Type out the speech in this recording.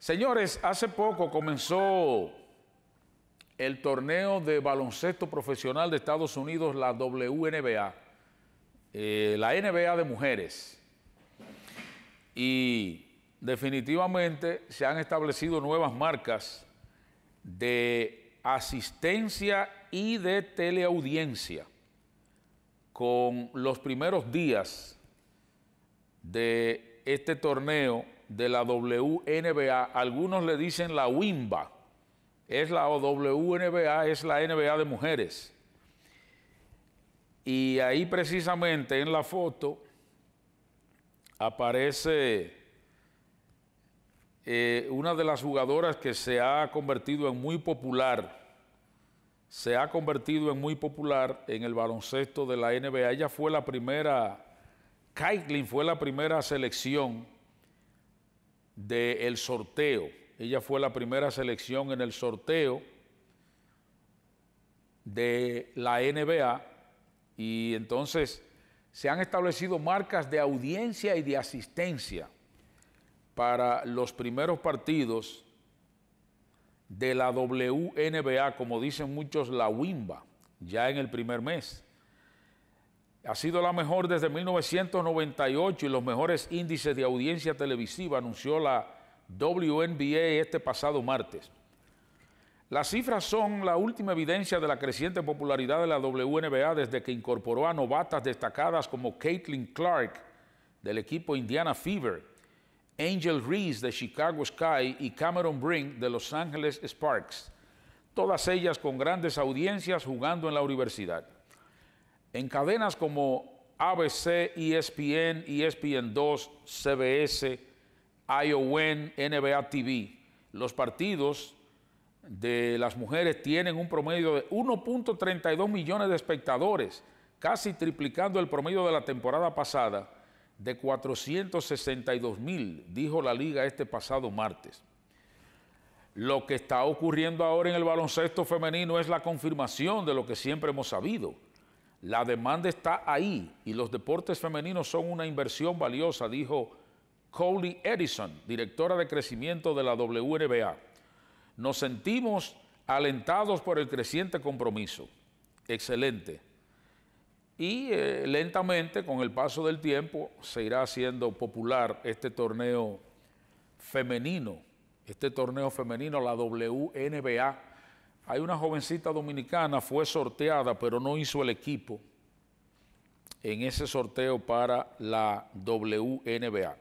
Señores, hace poco comenzó el torneo de baloncesto profesional de Estados Unidos, la WNBA, eh, la NBA de mujeres. Y definitivamente se han establecido nuevas marcas de asistencia y de teleaudiencia con los primeros días de este torneo de la WNBA, algunos le dicen la WIMBA, es la WNBA, es la NBA de mujeres. Y ahí precisamente en la foto aparece eh, una de las jugadoras que se ha convertido en muy popular, se ha convertido en muy popular en el baloncesto de la NBA. Ella fue la primera, Kaitlin fue la primera selección del sorteo. Ella fue la primera selección en el sorteo de la NBA y entonces se han establecido marcas de audiencia y de asistencia para los primeros partidos de la WNBA, como dicen muchos, la WIMBA, ya en el primer mes. Ha sido la mejor desde 1998 y los mejores índices de audiencia televisiva anunció la WNBA este pasado martes. Las cifras son la última evidencia de la creciente popularidad de la WNBA desde que incorporó a novatas destacadas como Caitlin Clark del equipo Indiana Fever, Angel Reese de Chicago Sky y Cameron Brink de Los Angeles Sparks, todas ellas con grandes audiencias jugando en la universidad. En cadenas como ABC, ESPN, ESPN2, CBS, ION, NBA TV, los partidos de las mujeres tienen un promedio de 1.32 millones de espectadores, casi triplicando el promedio de la temporada pasada de 462 mil, dijo la liga este pasado martes. Lo que está ocurriendo ahora en el baloncesto femenino es la confirmación de lo que siempre hemos sabido la demanda está ahí y los deportes femeninos son una inversión valiosa, dijo Coley Edison, directora de crecimiento de la WNBA. Nos sentimos alentados por el creciente compromiso. Excelente. Y eh, lentamente, con el paso del tiempo, se irá haciendo popular este torneo femenino, este torneo femenino, la WNBA hay una jovencita dominicana, fue sorteada, pero no hizo el equipo en ese sorteo para la WNBA.